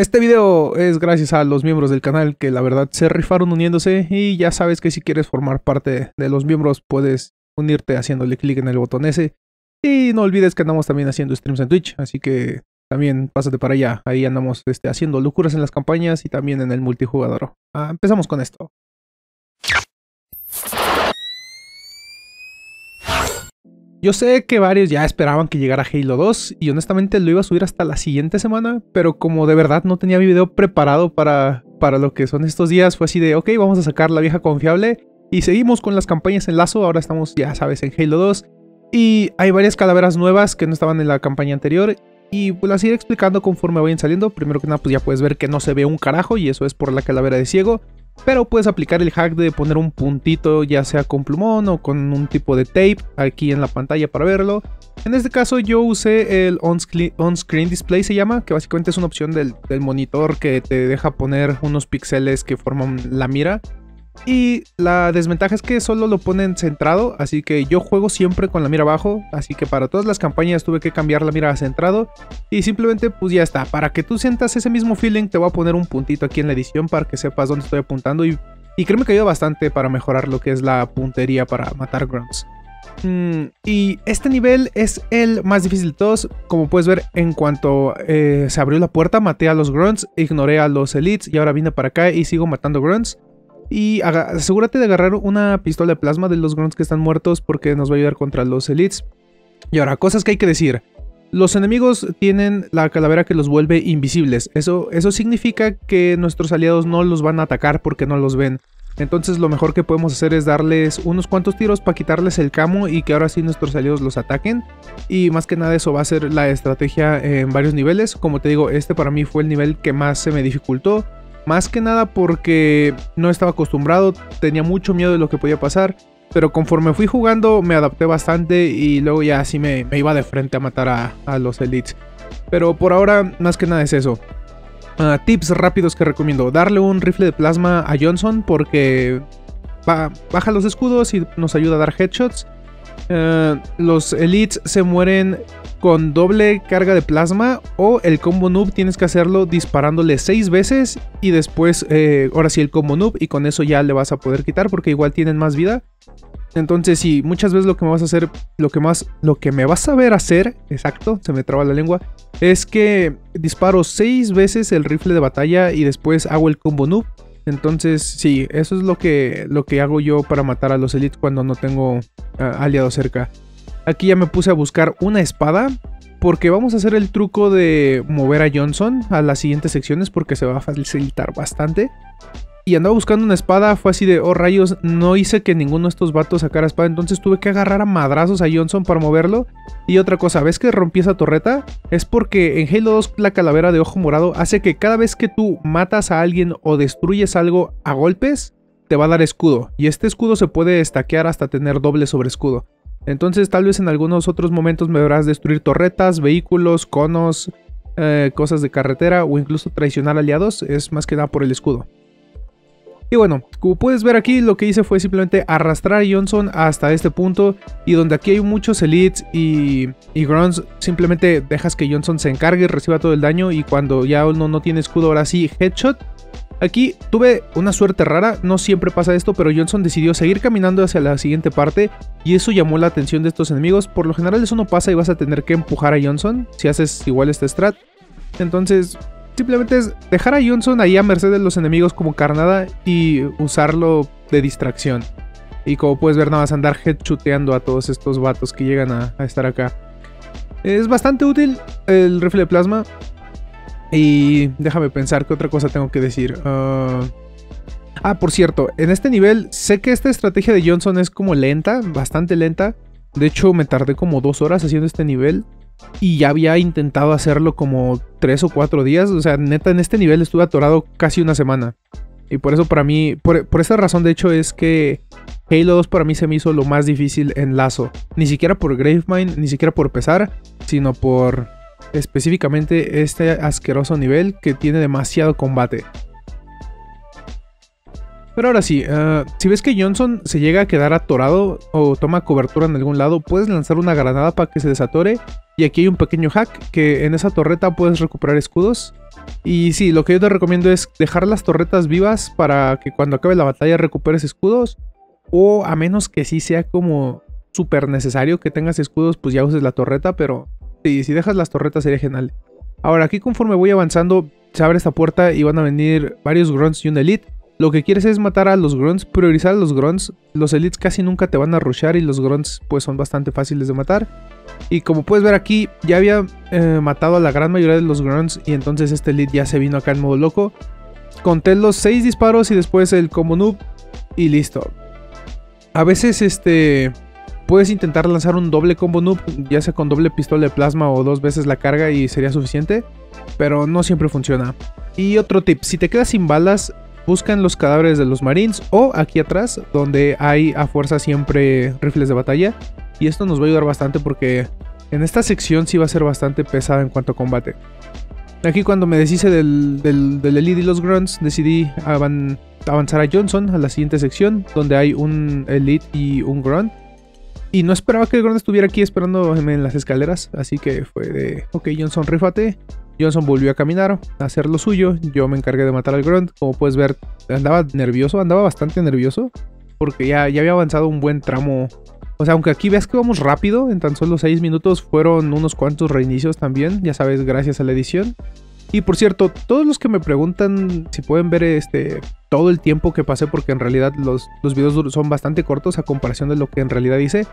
Este video es gracias a los miembros del canal que la verdad se rifaron uniéndose y ya sabes que si quieres formar parte de los miembros puedes unirte haciéndole clic en el botón ese. Y no olvides que andamos también haciendo streams en Twitch, así que también pásate para allá. Ahí andamos este, haciendo locuras en las campañas y también en el multijugador. Ah, empezamos con esto. Yo sé que varios ya esperaban que llegara Halo 2 y honestamente lo iba a subir hasta la siguiente semana, pero como de verdad no tenía mi video preparado para, para lo que son estos días, fue así de, ok, vamos a sacar la vieja confiable y seguimos con las campañas en lazo, ahora estamos ya sabes en Halo 2 y hay varias calaveras nuevas que no estaban en la campaña anterior y pues las iré explicando conforme vayan saliendo. Primero que nada pues ya puedes ver que no se ve un carajo y eso es por la calavera de ciego. Pero puedes aplicar el hack de poner un puntito ya sea con plumón o con un tipo de tape aquí en la pantalla para verlo. En este caso yo usé el on-screen display se llama, que básicamente es una opción del, del monitor que te deja poner unos píxeles que forman la mira. Y la desventaja es que solo lo ponen centrado, así que yo juego siempre con la mira abajo, así que para todas las campañas tuve que cambiar la mira a centrado y simplemente pues ya está, para que tú sientas ese mismo feeling te voy a poner un puntito aquí en la edición para que sepas dónde estoy apuntando y, y créeme que ayuda bastante para mejorar lo que es la puntería para matar grunts. Mm, y este nivel es el más difícil de todos. Como puedes ver, en cuanto eh, se abrió la puerta, maté a los grunts, ignoré a los elites y ahora vine para acá y sigo matando grunts. Y asegúrate de agarrar una pistola de plasma de los grunts que están muertos porque nos va a ayudar contra los elites. Y ahora, cosas que hay que decir. Los enemigos tienen la calavera que los vuelve invisibles. Eso, eso significa que nuestros aliados no los van a atacar porque no los ven. Entonces lo mejor que podemos hacer es darles unos cuantos tiros para quitarles el camo y que ahora sí nuestros aliados los ataquen. Y más que nada eso va a ser la estrategia en varios niveles. Como te digo, este para mí fue el nivel que más se me dificultó. Más que nada porque no estaba acostumbrado, tenía mucho miedo de lo que podía pasar. Pero conforme fui jugando me adapté bastante y luego ya así me, iba de frente a matar a, los elites. Pero por ahora más que nada es eso. Ah, tips rápidos que recomiendo. Darle un rifle de plasma a Johnson porque baja los escudos y nos ayuda a dar headshots. Eh, los elites se mueren con doble carga de plasma o el combo noob tienes que hacerlo disparándole 6 veces y después eh, ahora sí el combo noob y con eso ya le vas a poder quitar porque igual tienen más vida. Entonces sí, muchas veces lo que me vas a hacer, lo que más, lo que me vas a ver hacer, exacto, se me traba la lengua, es que disparo 6 veces el rifle de batalla y después hago el combo noob. Entonces sí, eso es lo que, lo que hago yo para matar a los elites cuando no tengo ah, aliado cerca. Aquí ya me puse a buscar una espada. Porque vamos a hacer el truco de mover a Johnson a las siguientes secciones porque se va a facilitar bastante. Y andaba buscando una espada, fue así de, oh rayos, no hice que ninguno de estos vatos sacara espada, entonces tuve que agarrar a madrazos a Johnson para moverlo. Y otra cosa, ¿ves que rompí esa torreta? Es porque en Halo 2 la calavera de ojo morado hace que cada vez que tú matas a alguien o destruyes algo a golpes, te va a dar escudo. Y este escudo se puede estaquear hasta tener doble sobre escudo. Entonces tal vez en algunos otros momentos me verás destruir torretas, vehículos, conos, eh, cosas de carretera o incluso traicionar aliados. Es más que nada por el escudo. Y bueno, como puedes ver aquí, lo que hice fue simplemente arrastrar a Johnson hasta este punto. Y donde aquí hay muchos elites y, y grunts, simplemente dejas que Johnson se encargue, reciba todo el daño. Y cuando ya uno no tiene escudo, ahora sí, headshot. Aquí tuve una suerte rara, no siempre pasa esto, pero Johnson decidió seguir caminando hacia la siguiente parte y eso llamó la atención de estos enemigos. Por lo general eso no pasa y vas a tener que empujar a Johnson si haces igual este strat. Entonces, simplemente es dejar a Johnson ahí a merced de los enemigos como carnada y usarlo de distracción. Y como puedes ver, nada más andar headshoteando a todos estos vatos que llegan a, a estar acá. Es bastante útil el rifle de plasma. Y déjame pensar qué otra cosa tengo que decir. ah, ah por cierto, en este nivel sé que esta estrategia de Johnson es como lenta, bastante lenta. De hecho, me tardé como dos horas haciendo este nivel. Y ya había intentado hacerlo como tres o cuatro días. O sea, neta, en este nivel estuve atorado casi una semana. Y por eso para mí, por, por esa razón de hecho es que Halo 2 para mí se me hizo lo más difícil en lazo. Ni siquiera por Gravemind, ni siquiera por pesar, sino por específicamente este asqueroso nivel que tiene demasiado combate. Pero ahora sí, uh, si ves que Johnson se llega a quedar atorado o toma cobertura en algún lado, puedes lanzar una granada para que se desatore. Y aquí hay un pequeño hack que en esa torreta puedes recuperar escudos. Y sí, lo que yo te recomiendo es dejar las torretas vivas para que cuando acabe la batalla recuperes escudos. O a menos que sí sea como súper necesario que tengas escudos, pues ya uses la torreta. Pero sí, si dejas las torretas sería genial. Ahora, aquí conforme voy avanzando, se abre esta puerta y van a venir varios grunts y un elite. Lo que quieres es matar a los grunts, priorizar a los grunts. Los elites casi nunca te van a rushar y los grunts pues son bastante fáciles de matar. Y como puedes ver aquí, ya había eh, matado a la gran mayoría de los grunts y entonces este elite ya se vino acá en modo loco. Conté los 6 disparos y después el combo noob y listo. A veces este puedes intentar lanzar un doble combo noob, ya sea con doble pistola de plasma o dos veces la carga y sería suficiente, pero no siempre funciona. Y otro tip, si te quedas sin balas, buscan los cadáveres de los marines o aquí atrás donde hay a fuerza siempre rifles de batalla. Y esto nos va a ayudar bastante porque en esta sección sí va a ser bastante pesada en cuanto a combate. Aquí cuando me deshice del, del, Elite y los Grunts decidí avanzar a Johnson a la siguiente sección donde hay un Elite y un Grunt. Y no esperaba que el Grunt estuviera aquí esperándome en las escaleras, así que fue de, ok Johnson, rífate. Johnson volvió a caminar, a hacer lo suyo. Yo me encargué de matar al Grunt. Como puedes ver, andaba nervioso, andaba bastante nervioso. Porque ya, ya había avanzado un buen tramo. O sea, aunque aquí veas que vamos rápido, en tan solo 6 minutos fueron unos cuantos reinicios también. Ya sabes, gracias a la edición. Y por cierto, todos los que me preguntan si pueden ver este todo el tiempo que pasé, porque en realidad los, los videos son bastante cortos a comparación de lo que en realidad hice.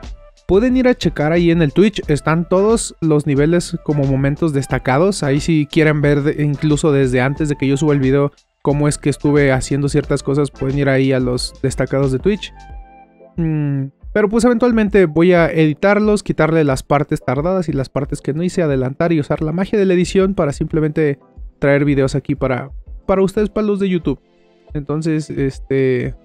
Pueden ir a checar ahí en el Twitch, están todos los niveles como momentos destacados. Ahí si quieren ver incluso desde antes de que yo suba el video cómo es que estuve haciendo ciertas cosas, pueden ir ahí a los destacados de Twitch. Mm, pero pues eventualmente voy a editarlos, quitarle las partes tardadas y las partes que no hice, adelantar y usar la magia de la edición para simplemente traer videos aquí para, para ustedes, para los de YouTube. Entonces, este...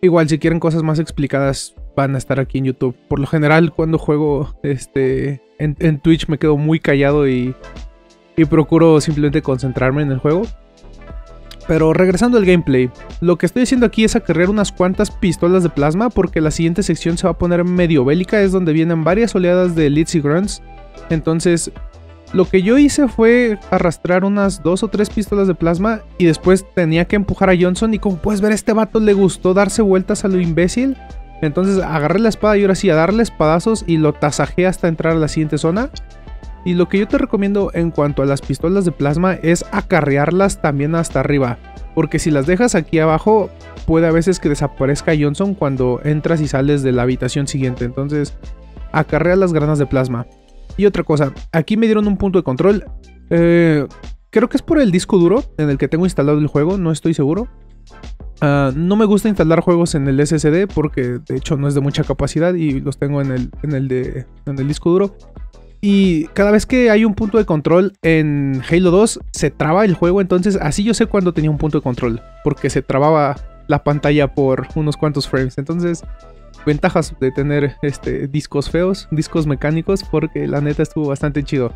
Igual si quieren cosas más explicadas, van a estar aquí en YouTube. Por lo general, cuando juego este, en, Twitch me quedo muy callado y, y procuro simplemente concentrarme en el juego. Pero regresando al gameplay, lo que estoy haciendo aquí es acarrear unas cuantas pistolas de plasma porque la siguiente sección se va a poner medio bélica, es donde vienen varias oleadas de elites y grunts. Entonces, lo que yo hice fue arrastrar unas dos o tres pistolas de plasma y después tenía que empujar a Johnson y como puedes ver este vato le gustó darse vueltas a lo imbécil entonces agarré la espada y ahora sí a darle espadazos y lo tasajé hasta entrar a la siguiente zona. Y lo que yo te recomiendo en cuanto a las pistolas de plasma es acarrearlas también hasta arriba. Porque si las dejas aquí abajo, puede a veces que desaparezca Johnson cuando entras y sales de la habitación siguiente. Entonces, acarrea las granas de plasma. Y otra cosa, aquí me dieron un punto de control. Eh, creo que es por el disco duro en el que tengo instalado el juego, no estoy seguro. Ah, no me gusta instalar juegos en el SSD porque de hecho no es de mucha capacidad y los tengo en el, en el, de, en el disco duro. Y cada vez que hay un punto de control en Halo 2 se traba el juego, entonces así yo sé cuando tenía un punto de control, porque se trababa la pantalla por unos cuantos frames. Entonces, ventajas de tener este, discos feos, discos mecánicos, porque la neta estuvo bastante chido.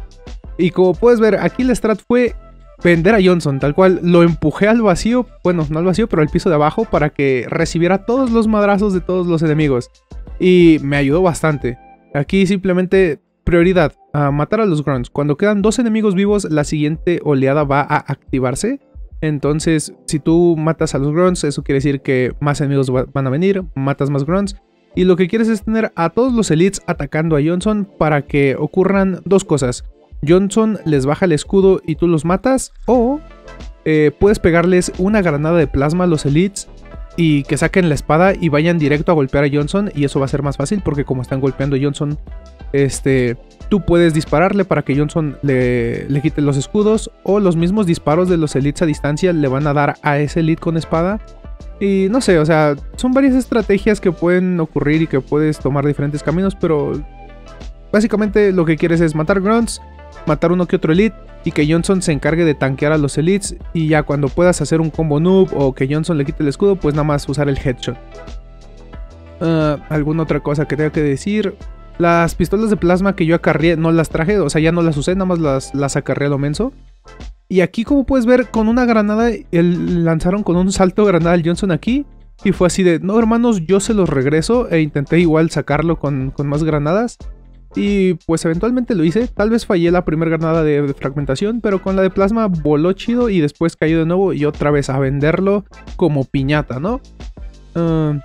Y como puedes ver, aquí la strat fue vender a Johnson, tal cual. Lo empujé al vacío, bueno, no al vacío, pero al piso de abajo para que recibiera todos los madrazos de todos los enemigos. Y me ayudó bastante. Aquí simplemente prioridad, a matar a los grunts. Cuando quedan dos enemigos vivos, la siguiente oleada va a activarse. Entonces, si tú matas a los grunts, eso quiere decir que más enemigos van a venir, matas más grunts. Y lo que quieres es tener a todos los elites atacando a Johnson para que ocurran dos cosas. Johnson les baja el escudo y tú los matas. O eh, puedes pegarles una granada de plasma a los elites y que saquen la espada y vayan directo a golpear a Johnson. Y eso va a ser más fácil porque como están golpeando a Johnson, este, tú puedes dispararle para que Johnson le, le quite los escudos. O los mismos disparos de los elites a distancia le van a dar a ese elite con espada. Y no sé, o sea, son varias estrategias que pueden ocurrir y que puedes tomar diferentes caminos, pero básicamente lo que quieres es matar grunts, matar uno que otro elite y que Johnson se encargue de tanquear a los elites y ya cuando puedas hacer un combo noob o que Johnson le quite el escudo, pues nada más usar el headshot. Ah, ¿Alguna otra cosa que tenga que decir? Las pistolas de plasma que yo acarrié no las traje, o sea, ya no las usé, nada más las, las acarrié a lo menso. Y aquí como puedes ver, con una granada, lanzaron con un salto granada al Johnson aquí. Y fue así de, no hermanos, yo se los regreso e intenté igual sacarlo con, con más granadas. Y pues eventualmente lo hice. Tal vez fallé la primera granada de, fragmentación, pero con la de plasma voló chido y después cayó de nuevo y otra vez a venderlo como piñata, ¿no? Ah,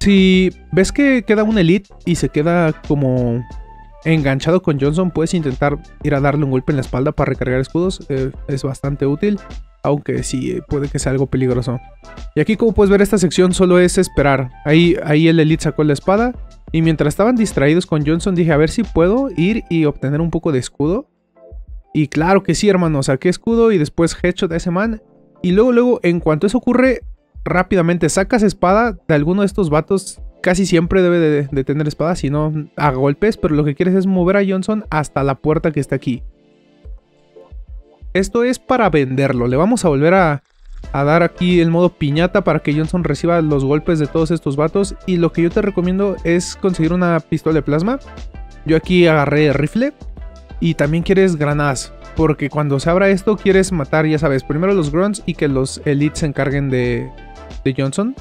si ves que queda un elite y se queda como enganchado con Johnson, puedes intentar ir a darle un golpe en la espalda para recargar escudos. Eh, es bastante útil. Aunque sí, puede que sea algo peligroso. Y aquí como puedes ver esta sección solo es esperar. Ahí, ahí el Elite sacó la espada. Y mientras estaban distraídos con Johnson dije a ver si puedo ir y obtener un poco de escudo. Y claro que sí hermano, saqué escudo y después headshot a ese man. Y luego, luego, en cuanto eso ocurre, rápidamente sacas espada de alguno de estos vatos. Casi siempre debe de, tener espada, si no a golpes. Pero lo que quieres es mover a Johnson hasta la puerta que está aquí. Esto es para venderlo. Le vamos a volver a, dar aquí el modo piñata para que Johnson reciba los golpes de todos estos vatos. Y lo que yo te recomiendo es conseguir una pistola de plasma. Yo aquí agarré rifle. Y también quieres granadas. Porque cuando se abra esto quieres matar, ya sabes, primero los grunts y que los elites se encarguen de, de Johnson.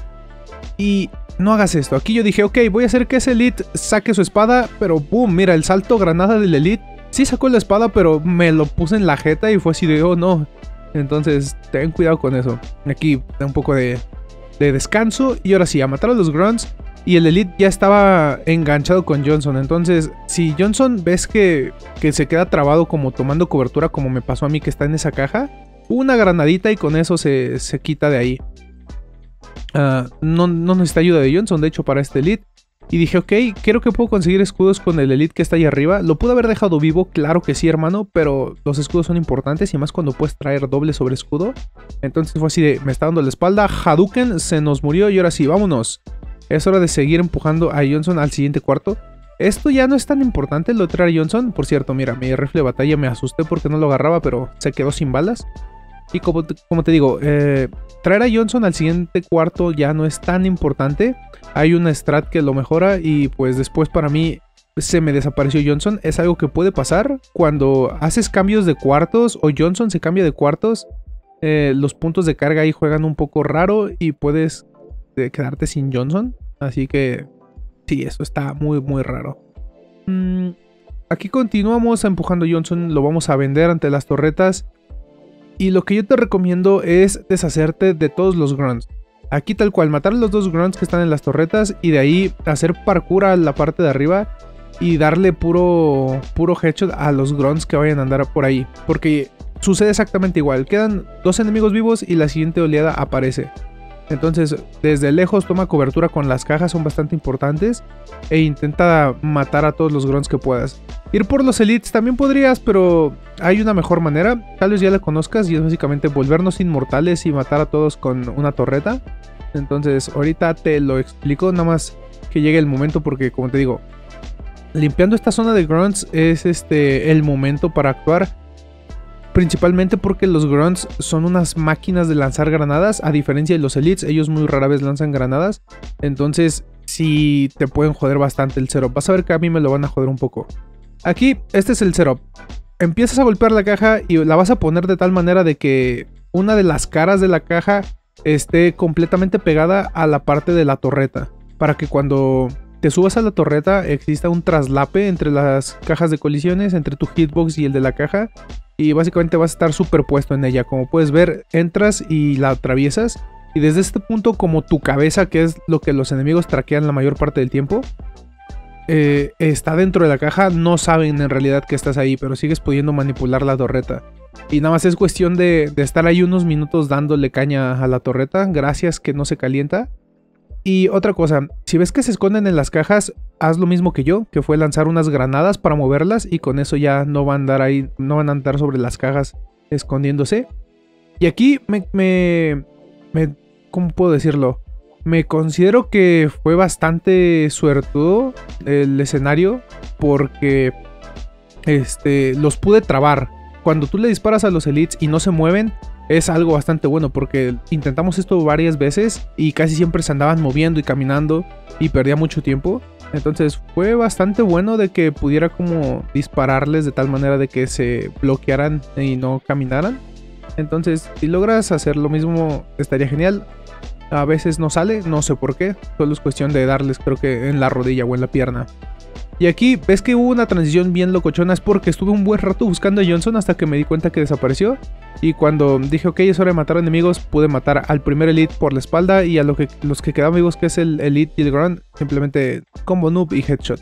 Y no hagas esto. Aquí yo dije, ok, voy a hacer que ese elite saque su espada. Pero boom, mira, el salto granada del elite Sí sacó la espada, pero me lo puse en la jeta y fue así de, oh no. Entonces, ten cuidado con eso. Aquí da un poco de, descanso. Y ahora sí, a matar a los grunts. Y el Elite ya estaba enganchado con Johnson. Entonces, si Johnson ves que, que se queda trabado como tomando cobertura, como me pasó a mí que está en esa caja, una granadita y con eso se, quita de ahí. Ah, no, necesita ayuda de Johnson, de hecho, para este Elite. Y dije, ok, creo que puedo conseguir escudos con el Elite que está ahí arriba. Lo pude haber dejado vivo, claro que sí, hermano, pero los escudos son importantes y más cuando puedes traer doble sobre escudo. Entonces fue así de, me está dando la espalda, Hadouken se nos murió y ahora sí, vámonos. Es hora de seguir empujando a Johnson al siguiente cuarto. Esto ya no es tan importante lo de a Johnson. Por cierto, mira, mi rifle de batalla me asusté porque no lo agarraba, pero se quedó sin balas. Y como como te digo, eh, traer a Johnson al siguiente cuarto ya no es tan importante. Hay una strat que lo mejora y pues después para mí se me desapareció Johnson. Es algo que puede pasar cuando haces cambios de cuartos o Johnson se cambia de cuartos. Eh, los puntos de carga ahí juegan un poco raro y puedes eh, quedarte sin Johnson. Así que sí, eso está muy muy raro. Mm, aquí continuamos empujando Johnson, lo vamos a vender ante las torretas. Y lo que yo te recomiendo es deshacerte de todos los grunts. Aquí tal cual, matar los dos grunts que están en las torretas y de ahí hacer parkour a la parte de arriba y darle puro, puro headshot a los grunts que vayan a andar por ahí. Porque sucede exactamente igual, quedan dos enemigos vivos y la siguiente oleada aparece. Entonces, desde lejos toma cobertura con las cajas, son bastante importantes. E intenta matar a todos los grunts que puedas. Ir por los elites también podrías, pero hay una mejor manera. Tal vez ya la conozcas y es básicamente volvernos inmortales y matar a todos con una torreta. Entonces, ahorita te lo explico, nada más que llegue el momento porque, como te digo, limpiando esta zona de grunts es este el momento para actuar principalmente porque los grunts son unas máquinas de lanzar granadas, a diferencia de los elites, ellos muy rara vez lanzan granadas, entonces sí te pueden joder bastante el setup. Vas a ver que a mí me lo van a joder un poco. Aquí, este es el setup. Empiezas a golpear la caja y la vas a poner de tal manera de que una de las caras de la caja esté completamente pegada a la parte de la torreta. Para que cuando te subas a la torreta exista un traslape entre las cajas de colisiones, entre tu hitbox y el de la caja y básicamente vas a estar superpuesto en ella. Como puedes ver, entras y la atraviesas. Y desde este punto, como tu cabeza, que es lo que los enemigos traquean la mayor parte del tiempo, eh, está dentro de la caja, no saben en realidad que estás ahí, pero sigues pudiendo manipular la torreta. Y nada más es cuestión de, de estar ahí unos minutos dándole caña a la torreta, gracias que no se calienta. Y otra cosa, si ves que se esconden en las cajas, haz lo mismo que yo, que fue lanzar unas granadas para moverlas y con eso ya no van a andar ahí, no van a andar sobre las cajas escondiéndose. Y aquí me, me, me ¿cómo puedo decirlo? Me considero que fue bastante suertudo el escenario porque este, los pude trabar. Cuando tú le disparas a los elites y no se mueven, es algo bastante bueno porque intentamos esto varias veces y casi siempre se andaban moviendo y caminando y perdía mucho tiempo. Entonces fue bastante bueno de que pudiera como dispararles de tal manera de que se bloquearan y no caminaran. Entonces si logras hacer lo mismo estaría genial. A veces no sale, no sé por qué. Solo es cuestión de darles creo que en la rodilla o en la pierna. Y aquí ves que hubo una transición bien locochona, es porque estuve un buen rato buscando a Johnson hasta que me di cuenta que desapareció. Y cuando dije, ok, es hora de matar enemigos, pude matar al primer Elite por la espalda y a que, los que quedaban vivos, que es el Elite y el Grunt, simplemente combo noob y headshot.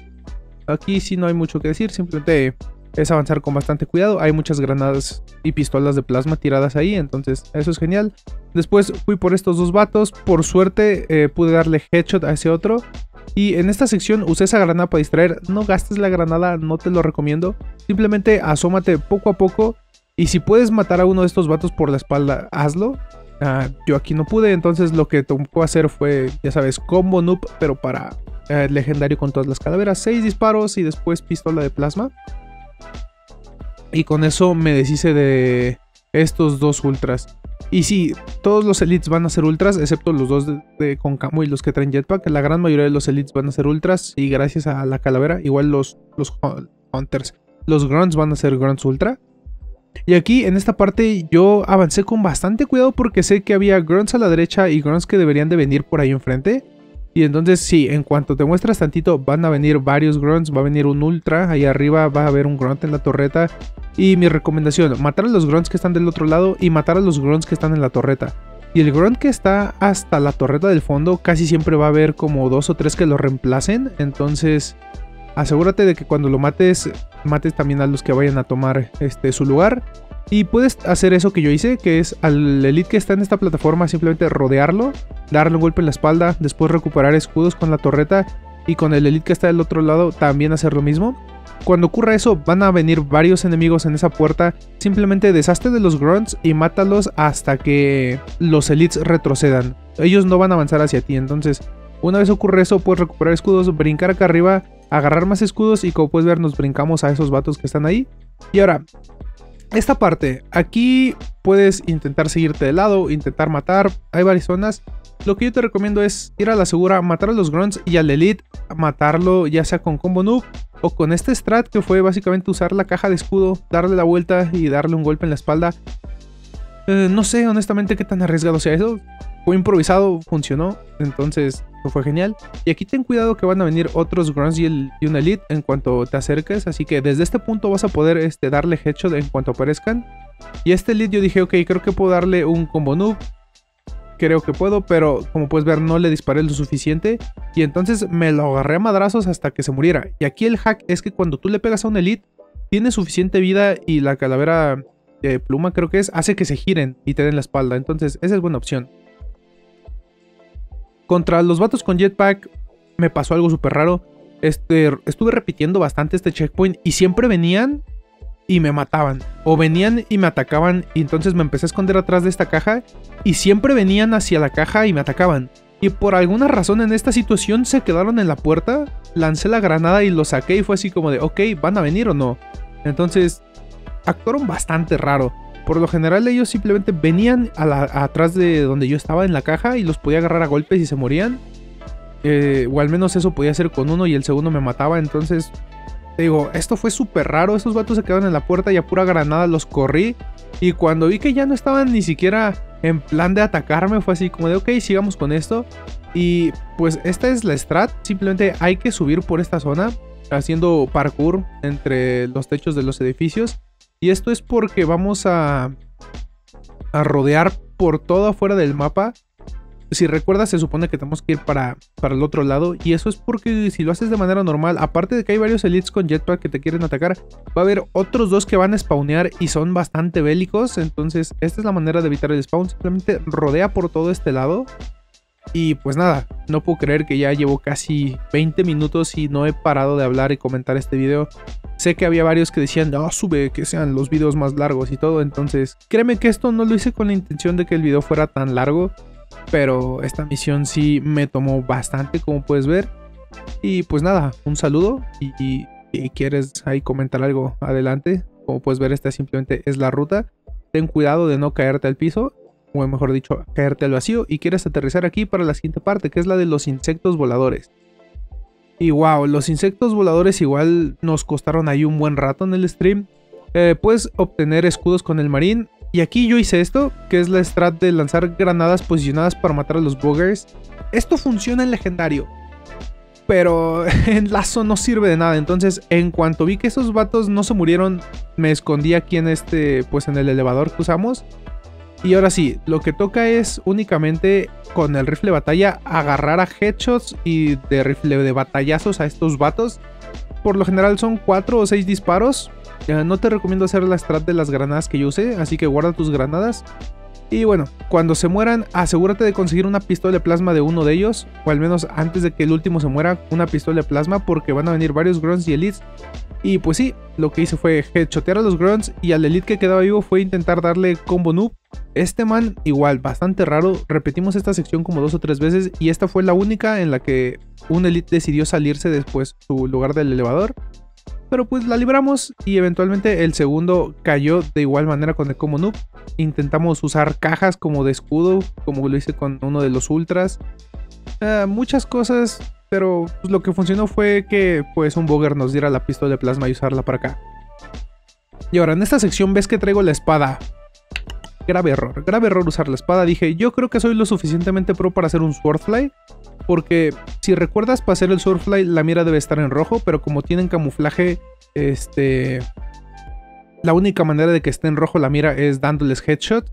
Aquí sí no hay mucho que decir, simplemente es avanzar con bastante cuidado. Hay muchas granadas y pistolas de plasma tiradas ahí, entonces eso es genial. Después fui por estos dos vatos, por suerte eh, pude darle headshot a ese otro. Y en esta sección usé esa granada para distraer. No gastes la granada, no te lo recomiendo. Simplemente asómate poco a poco. Y si puedes matar a uno de estos vatos por la espalda, hazlo. Ah, yo aquí no pude, entonces lo que tocó hacer fue, ya sabes, combo noob, pero para eh, legendario con todas las calaveras. 6 disparos y después pistola de plasma. Y con eso me deshice de estos dos ultras. Y sí, todos los elites van a ser ultras, excepto los dos de, con camo y los que traen jetpack. La gran mayoría de los elites van a ser ultras. Y gracias a la calavera, igual los, los hunters, los grunts van a ser grunts ultra. Y aquí en esta parte yo avancé con bastante cuidado porque sé que había grunts a la derecha y grunts que deberían de venir por ahí enfrente. Y entonces sí, en cuanto te muestras tantito van a venir varios grunts, va a venir un ultra, ahí arriba va a haber un grunt en la torreta. Y mi recomendación, matar a los grunts que están del otro lado y matar a los grunts que están en la torreta. Y el grunt que está hasta la torreta del fondo casi siempre va a haber como dos o tres que lo reemplacen. Entonces asegúrate de que cuando lo mates, mates también a los que vayan a tomar este, su lugar. Y puedes hacer eso que yo hice, que es al elite que está en esta plataforma simplemente rodearlo, darle un golpe en la espalda, después recuperar escudos con la torreta y con el elite que está del otro lado también hacer lo mismo. Cuando ocurra eso van a venir varios enemigos en esa puerta, simplemente deshazte de los grunts y mátalos hasta que los elites retrocedan. Ellos no van a avanzar hacia ti, entonces una vez ocurre eso puedes recuperar escudos, brincar acá arriba, agarrar más escudos y como puedes ver nos brincamos a esos vatos que están ahí. Y ahora, esta parte, aquí puedes intentar seguirte de lado, intentar matar, hay varias zonas. Lo que yo te recomiendo es ir a la segura, matar a los grunts y al elite, matarlo ya sea con combo noob o con este strat que fue básicamente usar la caja de escudo, darle la vuelta y darle un golpe en la espalda. Eh, no sé honestamente qué tan arriesgado sea eso. Fue improvisado, funcionó, entonces fue genial. Y aquí ten cuidado que van a venir otros grunts y, un elite en cuanto te acerques. Así que desde este punto vas a poder este, darle headshot en cuanto aparezcan. Y este elite yo dije, ok, creo que puedo darle un combo noob. Creo que puedo, pero como puedes ver no le disparé lo suficiente. Y entonces me lo agarré a madrazos hasta que se muriera. Y aquí el hack es que cuando tú le pegas a un elite, tiene suficiente vida y la calavera de pluma creo que es, hace que se giren y te den la espalda. Entonces esa es buena opción. Contra los vatos con jetpack me pasó algo súper raro. Este, estuve repitiendo bastante este checkpoint y siempre venían y me mataban. O venían y me atacaban y entonces me empecé a esconder atrás de esta caja y siempre venían hacia la caja y me atacaban. Y por alguna razón en esta situación se quedaron en la puerta, lancé la granada y lo saqué y fue así como de, ok, ¿van a venir o no? Entonces, actuaron bastante raro. Por lo general ellos simplemente venían atrás de donde yo estaba en la caja y los podía agarrar a golpes y se morían. Eh, o al menos eso podía hacer con uno y el segundo me mataba. Entonces, digo, esto fue súper raro. Esos vatos se quedaron en la puerta y a pura granada los corrí. Y cuando vi que ya no estaban ni siquiera en plan de atacarme, fue así como de, ok, sigamos con esto. Y pues esta es la strat. Simplemente hay que subir por esta zona haciendo parkour entre los techos de los edificios. Y esto es porque vamos a, rodear por todo afuera del mapa. Si recuerdas, se supone que tenemos que ir para, para el otro lado. Y eso es porque si lo haces de manera normal, aparte de que hay varios elites con jetpack que te quieren atacar, va a haber otros dos que van a spawnear y son bastante bélicos. Entonces, esta es la manera de evitar el spawn. Simplemente rodea por todo este lado. Y pues nada, no puedo creer que ya llevo casi 20 minutos y no he parado de hablar y comentar este video. Sé que había varios que decían, no, sube que sean los videos más largos y todo. Entonces, créeme que esto no lo hice con la intención de que el video fuera tan largo. Pero esta misión sí me tomó bastante, como puedes ver. Y pues nada, un saludo. Y, si quieres ahí comentar algo, adelante. Como puedes ver, esta simplemente es la ruta. Ten cuidado de no caerte al piso o mejor dicho, caerte al vacío y quieres aterrizar aquí para la siguiente parte, que es la de los insectos voladores. Y wow, los insectos voladores igual nos costaron ahí un buen rato en el stream. Eh, puedes obtener escudos con el marín Y aquí yo hice esto, que es la strat de lanzar granadas posicionadas para matar a los buggers. Esto funciona en legendario. Pero en lazo no sirve de nada. Entonces, en cuanto vi que esos vatos no se murieron, me escondí aquí en este, pues en el elevador que usamos. Y ahora sí, lo que toca es únicamente con el rifle de batalla agarrar a headshots y de rifle de batallazos a estos vatos. Por lo general son 4 o 6 disparos. no te recomiendo hacer la strat de las granadas que yo usé, así que guarda tus granadas. Y bueno, cuando se mueran, asegúrate de conseguir una pistola de plasma de uno de ellos, o al menos antes de que el último se muera, una pistola de plasma, porque van a venir varios grunts y elites. Y pues sí, lo que hice fue headshotear a los grunts y al elite que quedaba vivo fue intentar darle combo noob. Este man, igual, bastante raro. Repetimos esta sección como dos o tres veces y esta fue la única en la que un elite decidió salirse después su lugar del elevador. Pero pues la libramos y eventualmente el segundo cayó de igual manera con el como noob. Intentamos usar cajas como de escudo, como lo hice con uno de los ultras. Eh, muchas cosas, pero pues, lo que funcionó fue que pues un bugger nos diera la pistola de plasma y usarla para acá. Y ahora en esta sección ves que traigo la espada. Grave error, grave error usar la espada. Dije, yo creo que soy lo suficientemente pro para hacer un Swordfly. Porque si recuerdas, para hacer el Swordfly la mira debe estar en rojo, pero como tienen camuflaje, este... La única manera de que esté en rojo la mira es dándoles headshot.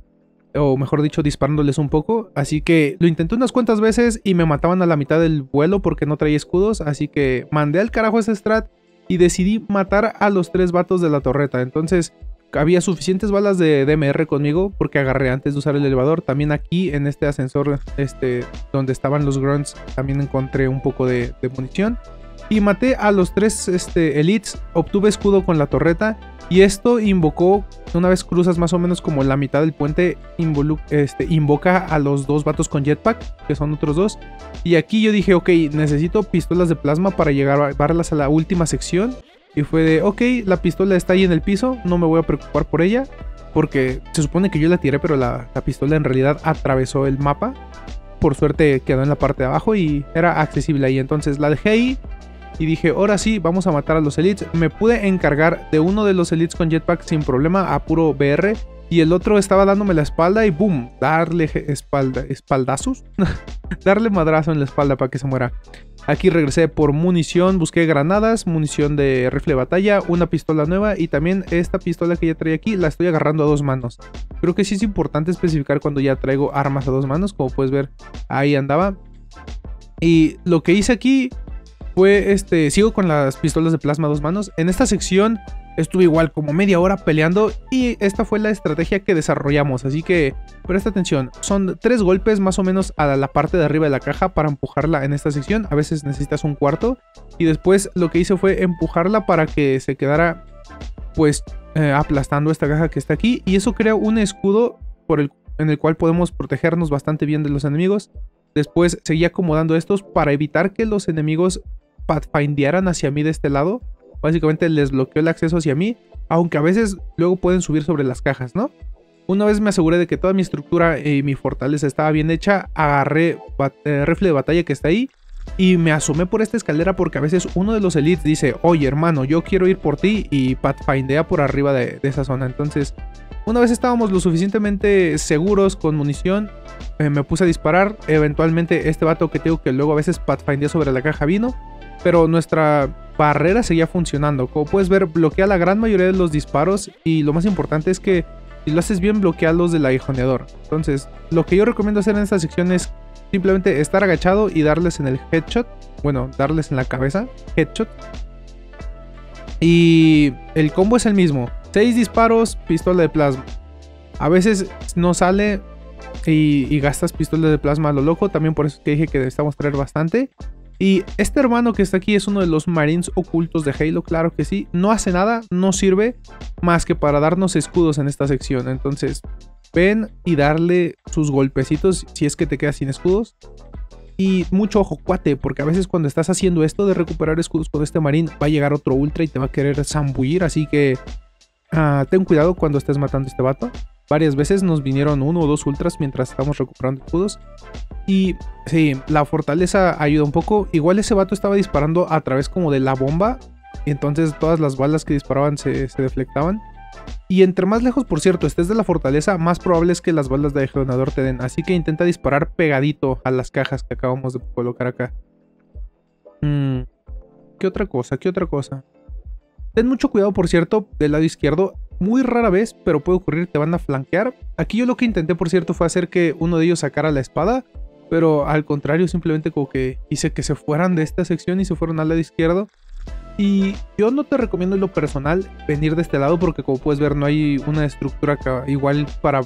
O mejor dicho, disparándoles un poco. Así que lo intenté unas cuantas veces y me mataban a la mitad del vuelo porque no traía escudos. Así que mandé al carajo ese strat y decidí matar a los tres vatos de la torreta. Entonces había suficientes balas de DMR conmigo porque agarré antes de usar el elevador. También aquí en este ascensor este, donde estaban los grunts también encontré un poco de, munición. Y maté a los tres este, elites, obtuve escudo con la torreta y esto invocó, una vez cruzas más o menos como la mitad del puente, este, invoca a los dos vatos con jetpack, que son otros dos. Y aquí yo dije, ok, necesito pistolas de plasma para llegar a llevarlas a la última sección. Y fue de, ok, la pistola está ahí en el piso, no me voy a preocupar por ella. Porque se supone que yo la tiré, pero la, pistola en realidad atravesó el mapa. Por suerte quedó en la parte de abajo y era accesible ahí. Entonces la dejé y dije, ahora sí, vamos a matar a los elites. Me pude encargar de uno de los elites con jetpack sin problema a puro BR. Y el otro estaba dándome la espalda y boom, darle espalda, espaldazos. darle madrazo en la espalda para que se muera. Aquí regresé por munición, busqué granadas, munición de rifle de batalla, una pistola nueva y también esta pistola que ya traía aquí la estoy agarrando a dos manos. Creo que sí es importante especificar cuando ya traigo armas a dos manos, como puedes ver ahí andaba. Y lo que hice aquí fue este, sigo con las pistolas de plasma a dos manos. En esta sección Estuve igual como media hora peleando y esta fue la estrategia que desarrollamos, así que presta atención, son tres golpes más o menos a la parte de arriba de la caja para empujarla en esta sección, a veces necesitas un cuarto. Y después lo que hice fue empujarla para que se quedara pues eh, aplastando esta caja que está aquí. Y eso crea un escudo por el, en el cual podemos protegernos bastante bien de los enemigos. Después seguí acomodando estos para evitar que los enemigos pathfindearan hacia mí de este lado básicamente les bloqueó el acceso hacia mí, aunque a veces luego pueden subir sobre las cajas, ¿no? Una vez me aseguré de que toda mi estructura y mi fortaleza estaba bien hecha, agarré el rifle de batalla que está ahí y me asomé por esta escalera porque a veces uno de los elites dice, oye hermano, yo quiero ir por ti y pathfindea por arriba de, esa zona. Entonces, una vez estábamos lo suficientemente seguros con munición, eh, me puse a disparar. Eventualmente este vato que tengo que luego a veces pathfindea sobre la caja vino, pero nuestra barrera seguía funcionando. Como puedes ver, bloquea la gran mayoría de los disparos y lo más importante es que si lo haces bien, bloquea los del aguijoneador. Entonces, lo que yo recomiendo hacer en esta sección es simplemente estar agachado y darles en el headshot. Bueno, darles en la cabeza, headshot. Y el combo es el mismo. 6 disparos, pistola de plasma. A veces no sale y, y gastas pistola de plasma a lo loco. También por eso que dije que necesitamos traer bastante. Y este hermano que está aquí es uno de los marines ocultos de Halo, claro que sí. No hace nada, no sirve más que para darnos escudos en esta sección. Entonces, ven y darle sus golpecitos si es que te quedas sin escudos. Y mucho ojo, cuate, porque a veces cuando estás haciendo esto de recuperar escudos con este marín, va a llegar otro ultra y te va a querer zambullir. Así que ah, ten cuidado cuando estés matando este vato. Varias veces nos vinieron uno o dos ultras mientras estábamos recuperando escudos. Y sí, la fortaleza ayuda un poco. Igual ese vato estaba disparando a través como de la bomba. Y entonces todas las balas que disparaban se, deflectaban. Y entre más lejos, por cierto, estés de la fortaleza, más probable es que las balas de detonador te den. Así que intenta disparar pegadito a las cajas que acabamos de colocar acá. Mm, ¿Qué otra cosa? ¿Qué otra cosa? Ten mucho cuidado, por cierto, del lado izquierdo. Muy rara vez, pero puede ocurrir, te van a flanquear. Aquí yo lo que intenté, por cierto, fue hacer que uno de ellos sacara la espada. Pero al contrario, simplemente como que hice que se fueran de esta sección y se fueron al lado izquierdo. Y yo no te recomiendo en lo personal venir de este lado porque como puedes ver no hay una estructura igual para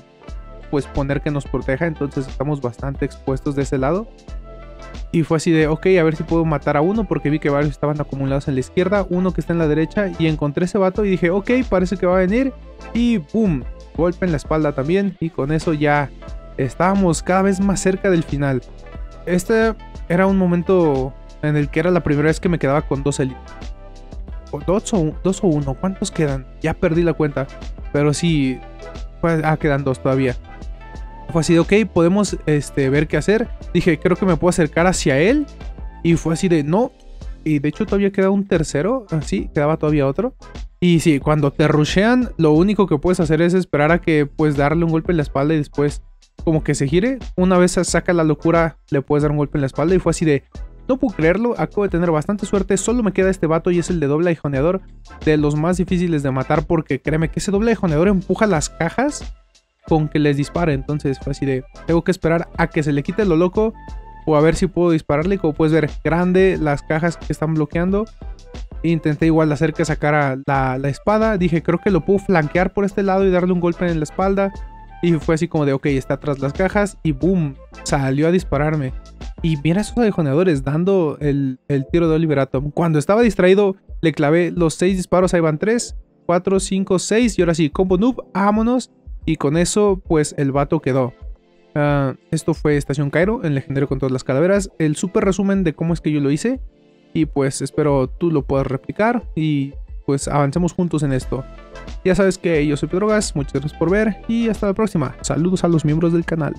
pues poner que nos proteja. Entonces estamos bastante expuestos de ese lado. Y fue así de, ok, a ver si puedo matar a uno porque vi que varios estaban acumulados en la izquierda, uno que está en la derecha y encontré ese vato y dije, ok, parece que va a venir. Y boom, golpe en la espalda también y con eso ya estábamos cada vez más cerca del final. Este era un momento en el que era la primera vez que me quedaba con dos élites. Dos o, dos o uno, ¿cuántos quedan? Ya perdí la cuenta. Pero sí, pues, ah, quedan dos todavía. Fue así de, ok, podemos este, ver qué hacer. Dije, creo que me puedo acercar hacia él. Y fue así de, no. Y de hecho todavía queda un tercero. Sí, quedaba todavía otro. Y sí, cuando te rushean, lo único que puedes hacer es esperar a que pues darle un golpe en la espalda y después como que se gire. Una vez saca la locura, le puedes dar un golpe en la espalda. Y fue así de, no puedo creerlo, acabo de tener bastante suerte, solo me queda este vato y es el de doble aguijoneador, de los más difíciles de matar porque créeme que ese doble aguijoneador empuja las cajas con que les dispare. Entonces fue así de, tengo que esperar a que se le quite lo loco o a ver si puedo dispararle. Como puedes ver, grande las cajas que están bloqueando. Intenté igual hacer que sacara la, la espada. Dije, creo que lo puedo flanquear por este lado y darle un golpe en la espalda. Y fue así como de, ok, está tras las cajas y boom, salió a dispararme. Y mira esos aguijoneadores dando el, el, tiro de Oliver Cuando estaba distraído, le clavé los 6 disparos, ahí van 3, 4, 5, 6. Y ahora sí, combo noob, vámonos. Y con eso, pues el vato quedó. Uh, esto fue Estación Cairo, el legendario con todas las calaveras. El super resumen de cómo es que yo lo hice. Y pues espero tú lo puedas replicar. Y pues avancemos juntos en esto. Ya sabes que yo soy Pedro Gas, muchas gracias por ver y hasta la próxima. Saludos a los miembros del canal.